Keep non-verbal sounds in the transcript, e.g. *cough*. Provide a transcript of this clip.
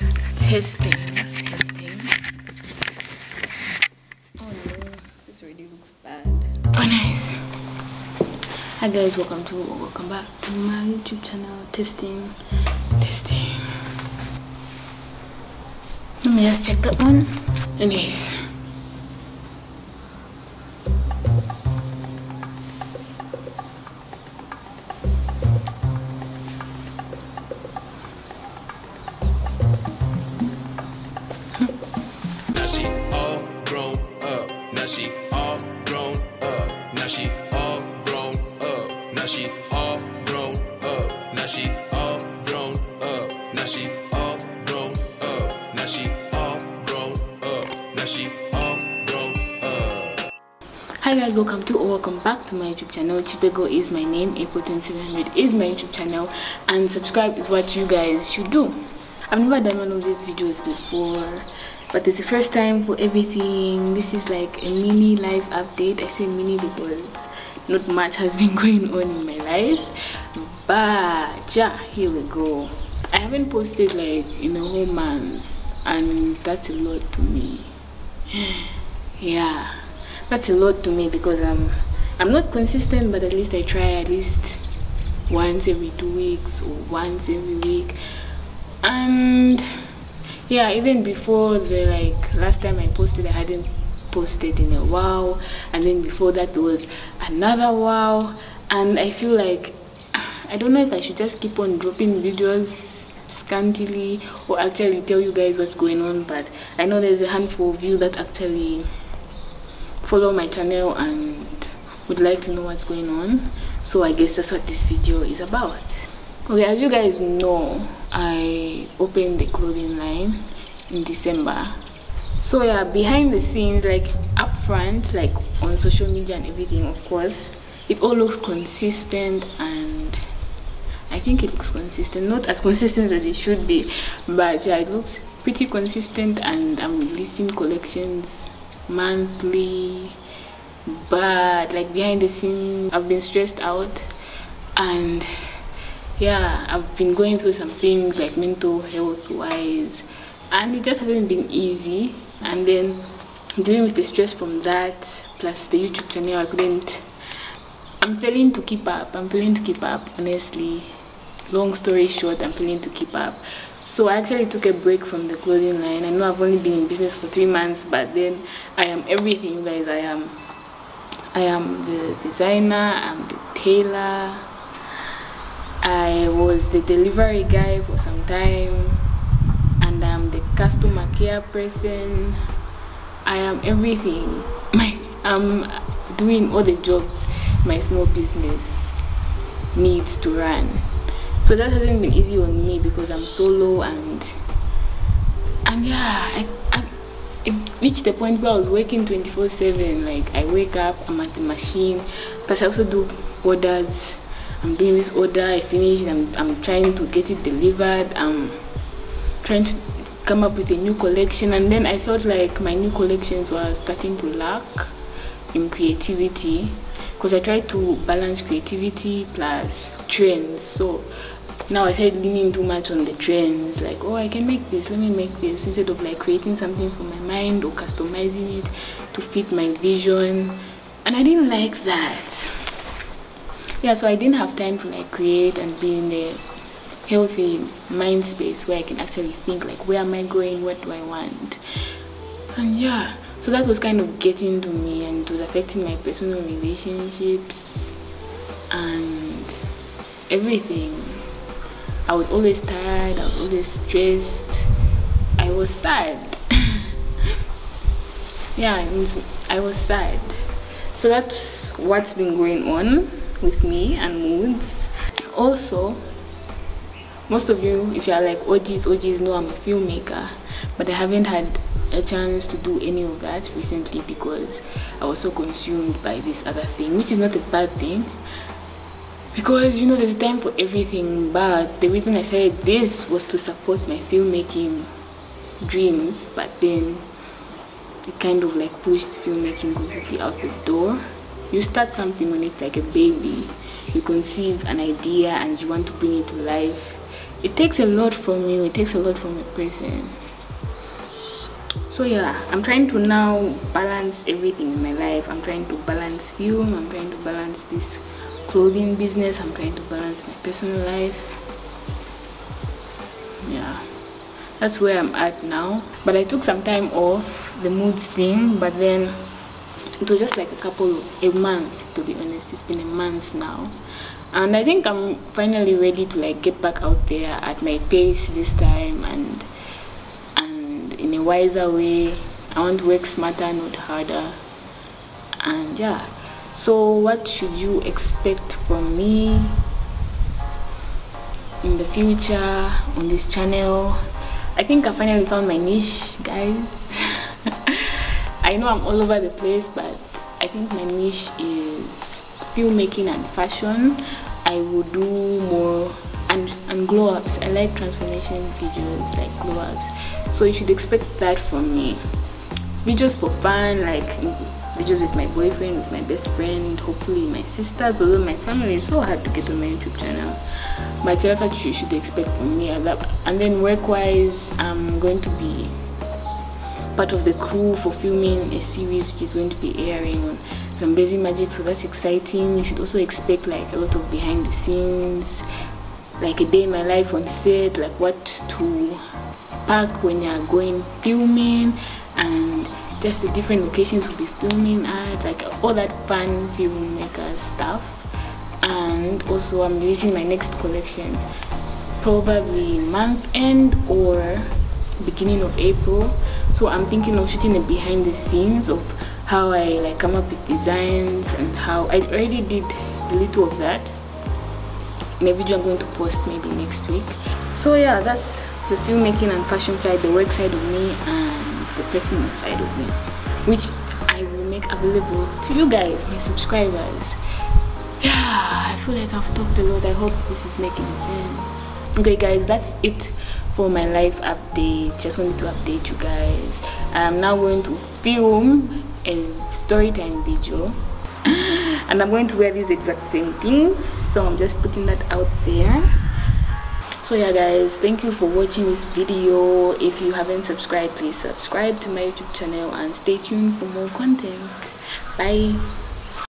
Testing. Testing. Oh no, this already looks bad. Oh nice. Hi guys, welcome to welcome back to my YouTube channel. Testing. Testing. Let me just check that one. Anyways. Hi guys, welcome to or welcome back to my YouTube channel. Chipego is my name, April2700 is my YouTube channel, and subscribe is what you guys should do. I've never done one of these videos before, but it's the first time for everything. This is like a mini live update. I say mini because not much has been *laughs* going on in my life, but yeah, here we go. I haven't posted like in a whole month, and that's a lot to me. *sighs* yeah that's a lot to me because i'm i'm not consistent but at least i try at least once every two weeks or once every week. And yeah even before the like last time i posted i hadn't posted in a while. And then before that there was another while, and i feel like *sighs* i don't know if i should just keep on dropping videos scantily or actually tell you guys what's going on but i know there's a handful of you that actually follow my channel and would like to know what's going on. So i guess that's what this video is about. Okay as you guys know i opened the clothing line in december. So yeah behind the scenes like up front like on social media and everything of course it all looks consistent and i think it looks consistent. Not as consistent as it should be but yeah it looks pretty consistent and i'm releasing collections monthly but like behind the scenes i've been stressed out. And yeah i've been going through some things like mental health wise. And it just hasn't been easy. And then dealing with the stress from that plus the youtube channel i couldn't i'm failing to keep up. I'm failing to keep up honestly. Long story short i'm failing to keep up so i actually took a break from the clothing line. I know i've only been in business for three months but then i am everything you guys. I am i am the designer i'm the tailor. I was the delivery guy for some time and i'm the customer care person. I am everything. *laughs* I'm doing all the jobs my small business needs to run so that hasn't been easy on me because i'm solo and and yeah I, I it reached the point where i was working 24 7 like i wake up i'm at the machine plus i also do orders. I'm doing this order i finish i'm, I'm trying to get it delivered i'm trying to come up with a new collection and then i felt like my new collections were starting to lack in creativity because i tried to balance creativity plus trends. So now I started leaning too much on the trends, like, oh, I can make this, let me make this, instead of like creating something for my mind or customizing it to fit my vision. And I didn't like that. Yeah, so I didn't have time to like create and be in a healthy mind space where I can actually think, like, where am I going, what do I want? And yeah, so that was kind of getting to me and it was affecting my personal relationships and everything. I was always tired, I was always stressed, I was sad. *laughs* yeah, I was, I was sad. So that's what's been going on with me and moods. Also, most of you, if you're like OGs, OGs know I'm a filmmaker, but I haven't had a chance to do any of that recently because I was so consumed by this other thing, which is not a bad thing because you know there's time for everything but the reason i said this was to support my filmmaking dreams but then it kind of like pushed filmmaking completely out the door. You start something when it's like a baby you conceive an idea and you want to bring it to life. It takes a lot from you it takes a lot from a person. So yeah i'm trying to now balance everything in my life. I'm trying to balance film i'm trying to balance this clothing business i'm trying to balance my personal life. Yeah. That's where i'm at now. But i took some time off the moods thing but then it was just like a couple a month to be honest. It's been a month now. And i think i'm finally ready to like get back out there at my pace this time and and in a wiser way. I want to work smarter not harder. And yeah so what should you expect from me in the future on this channel? I think i finally found my niche guys. *laughs* I know i'm all over the place but i think my niche is filmmaking and fashion. I will do more and and glow ups i like transformation videos like glow ups so you should expect that from me. Videos for fun like videos with my boyfriend with my best friend hopefully my sisters although my family is so hard to get on my youtube channel but that's what you should expect from me and then work wise i'm going to be part of the crew for filming a series which is going to be airing on Zambezi Magic, so that's exciting. You should also expect like a lot of behind the scenes, like a day in my life on set, like what to pack when you're going filming, and just the different locations we'll be filming at, like all that fun filmmaker stuff. And also, I'm releasing my next collection probably month end or beginning of April. So I'm thinking of shooting the behind the scenes of how I like come up with designs and how I already did a little of that in a video I'm going to post maybe next week. So yeah, that's the filmmaking and fashion side, the work side of me the personal side of me, which I will make available to you guys, my subscribers. Yeah, I feel like I've talked a lot. I hope this is making sense. Okay guys, that's it for my life update. Just wanted to update you guys. I'm now going to film a story time video *laughs* and i'm going to wear these exact same things so i'm just putting that out there so yeah guys thank you for watching this video. If you haven't subscribed please subscribe to my youtube channel and stay tuned for more content. Bye